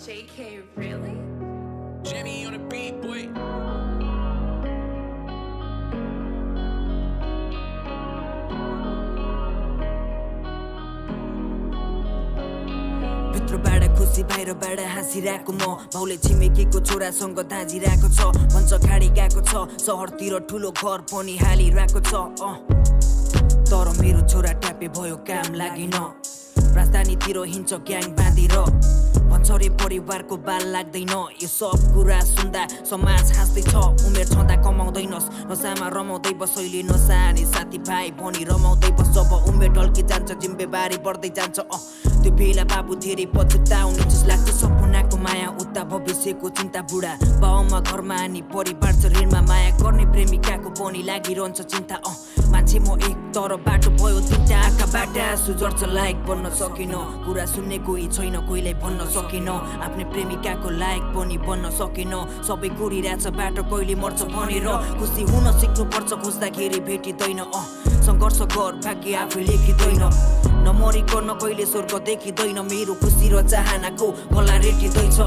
JK, really? Jimmy on the beat, boy. भित्रबाट खुसी बाहिरबाट हाँसिरहेको म भाउले छिमेकीको छोरासँग दाँजिरहेको छ भन्छ खाडी गएको छ सहरतिर ठुलो घर पनि हालिरहेको छ तर मेरो छोरा ट्यापे भयो काम लागेन राजधानीतिर हिँड्छ ग्याङ बाँधेर। भन्छ रे परिवारको बाल लाग्दैन। यो सब कुरा सुन्दा समाज हाँस्दैछ। उमेर छँदा कमाउँदैनस्। नसामा रमाउँदै बस। अहिले साथीभाइ भनी रमाउँदै बस। जब उमेर ढल्की जान्छ जिम्मेवारी बढ्दै जान्छ। अँ त्यो बेला बाबु धेरै पछुताउने जस लाग्छ। सपनाको माया भविष्यको चिन्ता बुढा बाउमा घरमा अनि परिवार छ ऋणमा माया गर्ने प्रेमिकाको पनि लागिरहन्छ चिन्ता अँ मान्छे म एक तर बाटो भयो तिनटा आँखाबाट आँसु झर्छ लायक बन्न सकिन कुरा सुन्ने कोही छैन कोहीलाई भन्न सकिन आफ्नै प्रेमिकाको लायक पनि बन्न सकिन सबै कोरिरहेछ बाटो कहिले मर्छ भनेर खुसी हुन सिक्नुपर्छ खोज्दाखेरि भेटिँदैन अँ सङ्घर्ष गर भाग्य आफै लेखिँदैन नमरिकन कहिले स्वर्ग देखिँदैन मेरो खुसी र चाहनाको गला रेटिँदैछ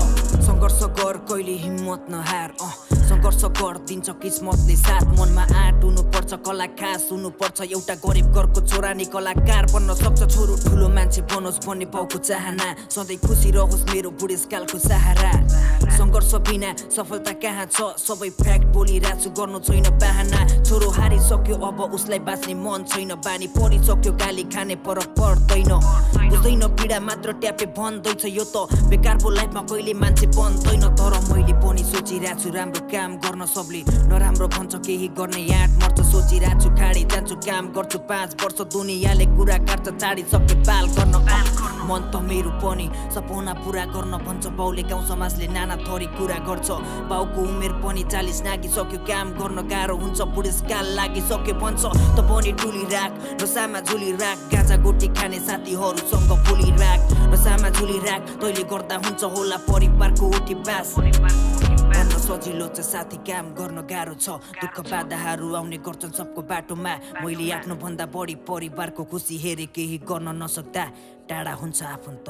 सङ्घर्ष गर कहिले हिम्मत नहार अँ सङ्घर्ष गर दिन्छ किस्मतले साथ मनमा आँट हुनुपर्छ कला खास हुनुपर्छ एउटा गरिब घरको छोरा नि कलाकार बन्न सक्छ छोरो ठुलो मान्छे बनोस् भन्ने पाउको चाहना सधैँ खुसी रहोस् मेरो बुढेसकालको सहारा सङ्घर्ष बिना सफलता कहाँ छ सबै फ्याक्ट बोलिरहेको छु गर्नु छैन बाहना छोरो हारिसक्यो अब उसलाई बाँच्ने मन छैन बानी परिसक्यो गाली खाने पर पर्दैन बुझ्दैन पीडा मात्र ट्यापे भन्दैछ यो त। बेकारको लाइफमा कहिले मान्छे बन्दैन तर मैले पनि सोचिरहेको छु राम्रो काम गर्न सबले। नराम्रो भन्छ केही गर्ने याँट मर्छ सोचिरहेको छु खाडी जान्छु काम गर्छु पाँच वर्ष दुनियाँले कुरा काट्छ चाडिसके बाल गर्न। मन त मेरो पनि सपना पुरा गर्न भन्छ बाउले गाउँ समाजले नाना थरी कुरा गर्छ। बाउको उमेर पनि चालिस नागिसक्यो काम गर्न गाह्रो हुन्छ बुढेसकाल लागिसक्यो भन्छ। त पनि टुली राख नसामा झुली राख गाजा गोटी खाने साथीहरूसँग बोली राख नसामा झुली राख तैँले गर्दा हुन्छ होला परिवारको उठी बास सजिलो छ साथी काम गर्न गाह्रो छ दुःख बाधाहरू आउने गर्छन् सबको बाटोमा मैले आफ्नो भन्दा बढी परिवारको खुसी हेरे केही गर्न नसक्दा टाढा हुन्छ आफन्त